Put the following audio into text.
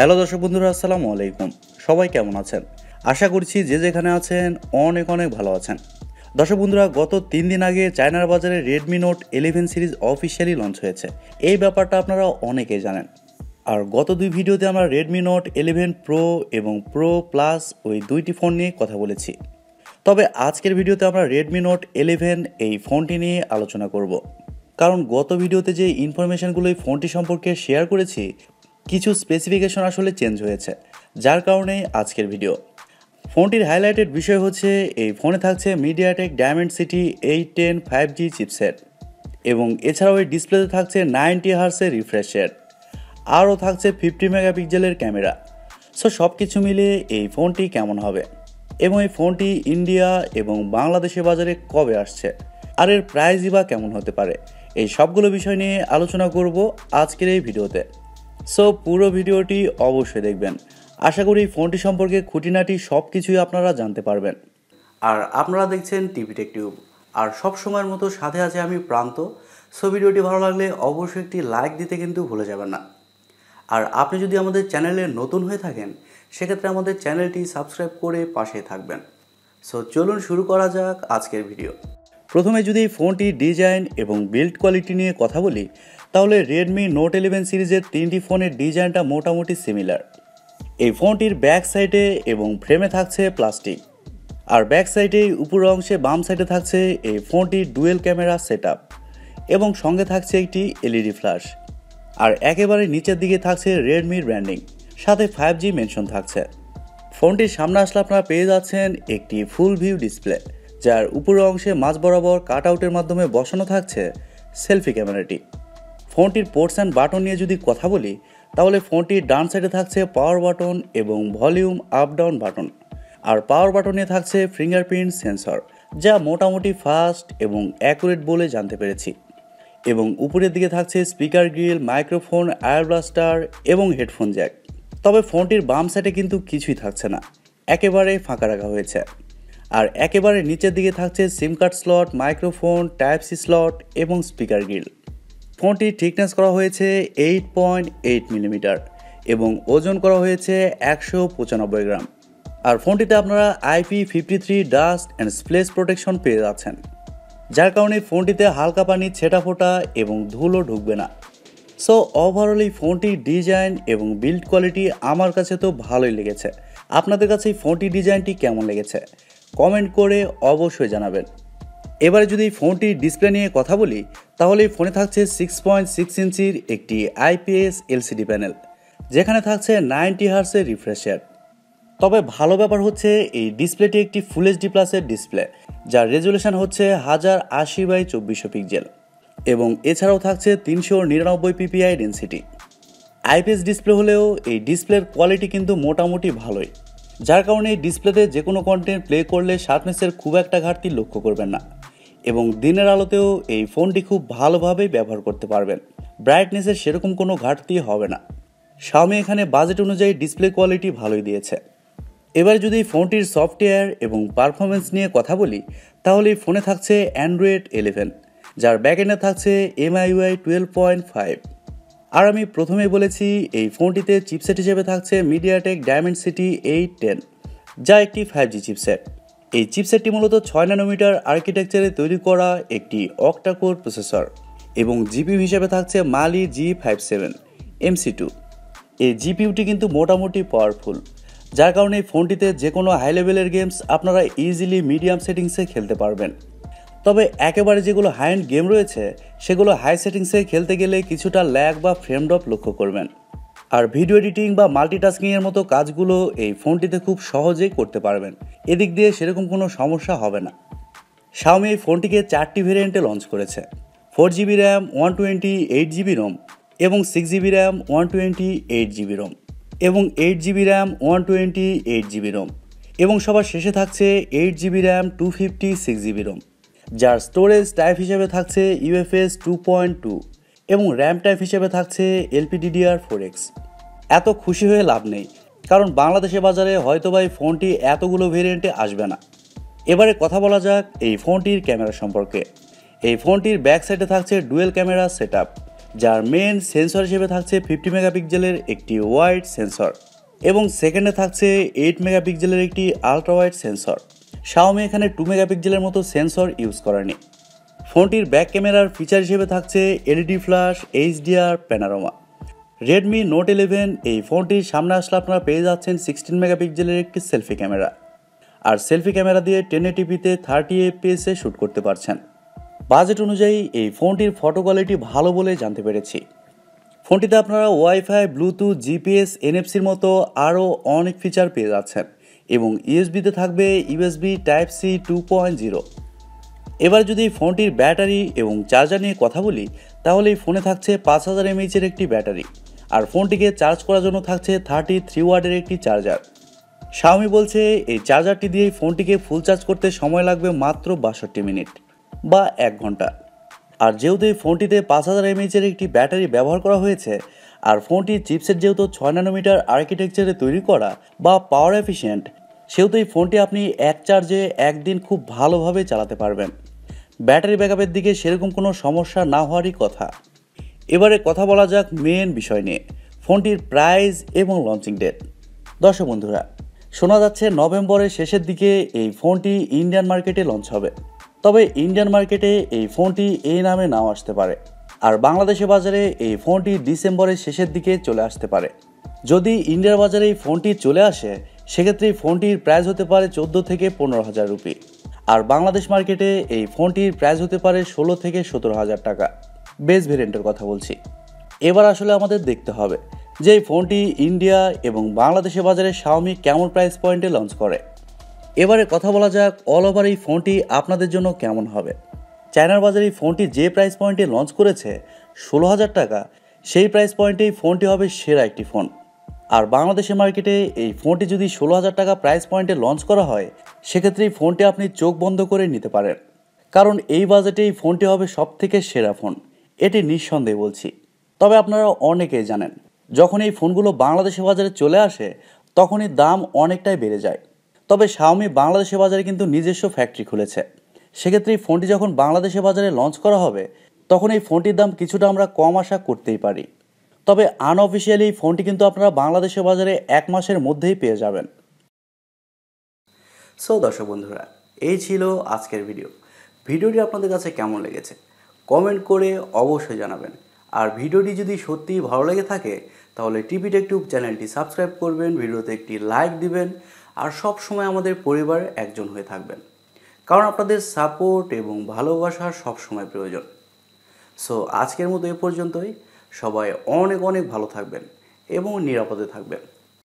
Hello দর্শক বন্ধুরা, আসসালামু আলাইকুম। সবাই কেমন আছেন? আশা করছি যে যেখানে আছেন অনেক অনেক ভালো আছেন। দর্শক বন্ধুরা, গত তিন দিন আগে চায়নার বাজারে Redmi Note eleven series officially launch হয়েছে। এই ব্যাপারটা আপনারা অনেকেই জানেন। আর গত দুই ভিডিওতে আমরা রেডমি নোট ইলেভেন প্রো এবং প্রো প্লাস ওই দুইটি ফোন নিয়ে কথা বলেছি। তবে আজকের ভিডিওতে আমরা রেডমি নোট ইলেভেন এই ফোনটি নিয়ে আলোচনা করব। কারণ গত ভিডিওতে যে ইনফরমেশনগুলো এই ফোনটি সম্পর্কে শেয়ার করেছি কিছু স্পেসিফিকেশন আসলে চেঞ্জ হয়েছে, যার কারণে আজকের ভিডিও ফোনটির হাইলাইটেড বিষয় হচ্ছে, এই ফোনে থাকছে MediaTek Dimensity eight ten five G chipset এবং এছাড়াও এই ডিসপ্লেতে থাকছে নাইনটি হার্সের রিফ্রেশ আরও থাকছে ফিফটি মেগাপিক্সেলের ক্যামেরা সো সব কিছু মিলিয়ে এই ফোনটি কেমন হবে? এবং এই ফোনটি ইন্ডিয়া এবং বাংলাদেশের বাজারে কবে আসছে? আর এর প্রাইজই বা কেমন হতে পারে? এই সবগুলো বিষয় নিয়ে আলোচনা করব আজকের এই ভিডিওতে সো পুরো ভিডিওটি অবশ্যই দেখবেন। আশা করি ফোনটি সম্পর্কে খুঁটিনাটি সব কিছুই আপনারা জানতে পারবেন। আর আপনারা দেখছেন টিভি টেক টিউব। আর সব সময়ের মতো সাথে আছে আমি প্রান্ত। সো ভিডিওটি ভালো লাগলে অবশ্যই একটি লাইক দিতে কিন্তু ভুলে যাবেন না। আর আপনি যদি আমাদের চ্যানেলে নতুন হয়ে থাকেন সেক্ষেত্রে আমাদের চ্যানেলটি সাবস্ক্রাইব করে পাশে থাকবেন। সো চলুন শুরু করা যাক আজকের ভিডিও। প্রথমে যদি এই ফোনটির ডিজাইন এবং বিল্ড কোয়ালিটি নিয়ে কথা বলি তাহলে রেডমি নোট ইলেভেন সিরিজের তিনটি ফোনের ডিজাইনটা মোটামুটি সিমিলার এই ফোনটির ব্যাক সাইডে এবং ফ্রেমে থাকছে প্লাস্টিক আর ব্যাক সাইডে উপর অংশে বাম সাইডে থাকছে এই ফোনটির ডুয়েল ক্যামেরা সেট এবং সঙ্গে থাকছে একটি এলইডি ফ্ল্যাশ আর একেবারে নিচের দিকে থাকছে রেডমির ব্র্যান্ডিং সাথে ফাইভ জি মেনশন থাকছে। ফোনটির সামনে আসলে আপনারা পেয়ে যাচ্ছেন একটি ফুল ভিউ ডিসপ্লে যার উপরের অংশে মাঝ বরাবর কাট আউটের মাধ্যমে বসানো থাকছে সেলফি ক্যামেরাটি ফোনটির পোর্টস অ্যান্ড বাটন নিয়ে যদি কথা বলি, তাহলে ফোনটির ডান সাইডে থাকছে পাওয়ার বাটন এবং ভলিউম আপ ডাউন বাটন আর পাওয়ার বাটনে থাকছে ফিঙ্গারপ্রিন্ট সেন্সর যা মোটামুটি ফাস্ট এবং অ্যাকুরেট বলে জানতে পেরেছি। এবং উপরের দিকে থাকছে speaker grill microphone IR blaster এবং হেডফোন জ্যাক তবে ফোনটির বাম সাইডে কিন্তু কিছুই থাকছে না, একেবারে ফাঁকা রাখা হয়েছে। আর একেবারে নিচের দিকে থাকছে SIM card slot microphone type C slot এবং স্পিকার গ্রিল ফোনটি থিকনেস করা হয়েছে এইট পয়েন্ট এইট মিলিমিটার এবং ওজন করা হয়েছে একশো পঁচানব্বই গ্রাম। আর ফোনটিতে আপনারা IP fifty three, dust and splash protection পেয়ে যাচ্ছেন। যার কারণে ফোনটিতে হালকা পানি, ছেটা ফোটা এবং ধুলো ঢুকবে না। সো ওভারঅল এই ফোনটির ডিজাইন এবং বিল্ড কোয়ালিটি আমার কাছে তো ভালোই লেগেছে। আপনাদের কাছে এই ফোনটির ডিজাইনটি কেমন লেগেছে? কমেন্ট করে অবশ্যই জানাবেন। এবারে যদি ফোনটির ডিসপ্লে নিয়ে কথা বলি, তাহলে এই ফোনে থাকছে সিক্স পয়েন্ট সিক্স ইঞ্চির একটি আইপিএস এলসিডি প্যানেল, যেখানে থাকছে নাইনটি হার্সের রিফ্রেশার। তবে ভালো ব্যাপার হচ্ছে এই ডিসপ্লেটি একটি ফুল এইচডি প্লাসের ডিসপ্লে, যার রেজুলেশন হচ্ছে হাজার আশি বাই চব্বিশশো পিক্সেল, এবং এছাড়াও থাকছে তিনশো নিরানব্বই পিপিআই ডেন্সিটি আইপিএস ডিসপ্লে হলেও এই ডিসপ্লের কোয়ালিটি কিন্তু মোটামুটি ভালোই, যার কারণে এই ডিসপ্লেতে যে কোনো কন্টেন্ট প্লে করলে শার্পনেসের খুব একটা ঘাটতি লক্ষ্য করবেন না। এবং দিনের আলোতেও এই ফোনটি খুব ভালোভাবে ব্যবহার করতে পারবেন। ব্রাইটনেসের সেরকম কোনো ঘাটতি হবে না। শাওমি এখানে বাজেট অনুযায়ী ডিসপ্লে কোয়ালিটি ভালোই দিয়েছে। এবার যদি ফোনটির সফটওয়্যার এবং পারফরমেন্স নিয়ে কথা বলি, তাহলে ফোনে থাকছে অ্যান্ড্রয়েড ইলেভেন যার ব্যাকএন্ডে থাকছে এমআইউআই টুয়েলভ পয়েন্ট ফাইভ আর আমি প্রথমে বলেছি, এই ফোনটিতে চিপসেট হিসেবে থাকছে MediaTek Dimensity eight ten যা একটি ফাইভ জি চিপসেট এই চিপসেটটি মূলত ছয় ন্যানোমিটার আর্কিটেকচারে তৈরি করা একটি অক্টাকোর প্রসেসর এবং জিপিউ হিসেবে থাকছে Mali G five seven, MC two. এই জিপিউটি কিন্তু মোটামুটি পাওয়ারফুল, যার কারণে এই ফোনটিতে যে কোনো হাই লেভেলের গেমস আপনারা ইজিলি মিডিয়াম সেটিংসে খেলতে পারবেন। তবে একেবারে যেগুলো হাই এন্ড গেম রয়েছে, সেগুলো হাই সেটিংসে খেলতে গেলে কিছুটা ল্যাগ বা ফ্রেম ড্রপ লক্ষ্য করবেন। আর ভিডিও এডিটিং বা মাল্টিটাস্কিংয়ের মতো কাজগুলো এই ফোনটিতে খুব সহজেই করতে পারবেন। এদিক দিয়ে সেরকম কোনো সমস্যা হবে না। শাওমি এই ফোনটিকে চারটি ভেরিয়েন্টে লঞ্চ করেছে। Four GB RAM one twenty eight GB ROM এবং six GB RAM one twenty eight GB ROM এবং eight GB RAM one twenty eight GB ROM এবং সবার শেষে থাকছে eight GB RAM two fifty six GB ROM যার storage type হিসেবে থাকছে UFS two point two এবং র্যাম টাইপ হিসেবে থাকছে এলপিডিডিআর ফোর এক্স এত খুশি হয়ে লাভ নেই। কারণ বাংলাদেশের বাজারে হয়তোবা এই ফোনটি এতগুলো ভেরিয়েন্টে আসবে না। এবারে কথা বলা যাক এই ফোনটির ক্যামেরা সম্পর্কে। এই ফোনটির ব্যাক সাইডে থাকছে ডুয়েল ক্যামেরা সেট যার মেন সেন্সর হিসেবে থাকছে ফিফটি মেগাপিক্সেলের একটি ওয়াইড সেন্সর এবং সেকেন্ডে থাকছে এইট মেগাপিক্সেলের একটি আলট্রা ওয়াইড সেন্সর শাওমি এখানে টু মেগাপিক্সেলের মতো সেন্সর ইউজ করেনি। ফোনটির ব্যাক ক্যামেরার ফিচার হিসেবে থাকছে LED flash HDR panorama Redmi Note eleven এই ফোনটির সামনে আসলে আপনারা পেয়ে যাচ্ছেন সিক্সটিন মেগাপিক্সেলের একটি সেলফি ক্যামেরা আর সেলফি ক্যামেরা দিয়ে টেনে টিপিতে থার্টি এফপিএসে শ্যুট করতে পারছেন। বাজেট অনুযায়ী এই ফোনটির ফটো কোয়ালিটি ভালো বলে জানতে পেরেছি। ফোনটিতে আপনারা ওয়াইফাই ব্লুটুথ জিপিএস এনএফসির মতো আরও অনেক ফিচার পেয়ে যাচ্ছেন এবং ইউএসবিতে থাকবে USB type C two point zero এবার যদি ফোনটির ব্যাটারি এবং চার্জার নিয়ে কথা বলি, তাহলে এই ফোনে থাকছে পাঁচ হাজার এমএইচের একটি ব্যাটারি আর ফোনটিকে চার্জ করার জন্য থাকছে থার্টি থ্রি ওয়ার্ডের একটি চার্জার। শাওমি বলছে, এই চার্জারটি দিয়ে ফোনটিকে ফুল চার্জ করতে সময় লাগবে মাত্র বাষট্টি মিনিট বা এক ঘণ্টা। আর যেহেতু এই ফোনটিতে পাঁচ হাজার এমএইচের একটি ব্যাটারি ব্যবহার করা হয়েছে, আর ফোনটি চিপসেট যেহেতু ছয় নানোমিটার আর্কিটেকচারে তৈরি করা বা পাওয়ার এফিসিয়েন্ট সেহেতু এই ফোনটি আপনি এক চার্জে একদিন খুব ভালোভাবে চালাতে পারবেন। ব্যাটারি ব্যাকআপের দিকে সেরকম কোনো সমস্যা না হওয়ারই কথা। এবারে কথা বলা যাক মেন বিষয় নিয়ে। ফোনটির প্রাইস এবং লঞ্চিং ডেট দর্শক বন্ধুরা, শোনা যাচ্ছে নভেম্বরের শেষের দিকে এই ফোনটি ইন্ডিয়ান মার্কেটে লঞ্চ হবে। তবে ইন্ডিয়ান মার্কেটে এই ফোনটি এই নামে নাও আসতে পারে। আর বাংলাদেশে বাজারে এই ফোনটি ডিসেম্বরের শেষের দিকে চলে আসতে পারে। যদি ইন্ডিয়ার বাজারে এই ফোনটি চলে আসে, সেক্ষেত্রে এই ফোনটির প্রাইস হতে পারে চোদ্দ থেকে পনেরো হাজার রুপি। আর বাংলাদেশ মার্কেটে এই ফোনটির প্রাইস হতে পারে ষোলো থেকে সতেরো হাজার টাকা। বেস ভেরিয়েন্টের কথা বলছি। এবার আসলে আমাদের দেখতে হবে যে এই ফোনটি ইন্ডিয়া এবং বাংলাদেশের বাজারে শাওমি কেমন প্রাইস পয়েন্টে লঞ্চ করে। এবারে কথা বলা যাক অল ওভার এই ফোনটি আপনাদের জন্য কেমন হবে। চায়নার বাজারে এই ফোনটি যে প্রাইস পয়েন্টে লঞ্চ করেছে, ষোলো হাজার টাকা, সেই প্রাইস পয়েন্টেই ফোনটি হবে সেরা একটি ফোন। আর বাংলাদেশের মার্কেটে এই ফোনটি যদি ষোলো হাজার টাকা প্রাইস পয়েন্টে লঞ্চ করা হয়, সেক্ষেত্রে এই ফোনটি আপনি চোখ বন্ধ করে নিতে পারেন। কারণ এই বাজেটে এই ফোনটি হবে সব থেকে সেরা ফোন। এটি নিঃসন্দেহে বলছি। তবে আপনারা অনেকেই জানেন, যখন এই ফোনগুলো বাংলাদেশের বাজারে চলে আসে, তখনই দাম অনেকটাই বেড়ে যায়। তবে শাওমি বাংলাদেশের বাজারে কিন্তু নিজস্ব ফ্যাক্টরি খুলেছে। সেক্ষেত্রে এই ফোনটি যখন বাংলাদেশের বাজারে লঞ্চ করা হবে, তখন এই ফোনটির দাম কিছুটা আমরা কম আশা করতেই পারি। তবে আনঅফিসিয়ালি এই ফোনটি কিন্তু আপনারা বাংলাদেশের বাজারে এক মাসের মধ্যেই পেয়ে যাবেন। সো দর্শক বন্ধুরা, এই ছিল আজকের ভিডিও ভিডিওটি আপনাদের কাছে কেমন লেগেছে? কমেন্ট করে অবশ্যই জানাবেন। আর ভিডিওটি যদি সত্যিই ভালো লেগে থাকে, তাহলে টিভি টেকটিউব চ্যানেলটি সাবস্ক্রাইব করবেন, ভিডিওতে একটি লাইক দিবেন, আর সব সময় আমাদের পরিবার একজন হয়ে থাকবেন। কারণ আপনাদের সাপোর্ট এবং ভালোবাসার সব সময় প্রয়োজন। সো, আজকের মতো এ পর্যন্তই। সবাই অনেক অনেক ভালো থাকবেন এবং নিরাপদে থাকবেন।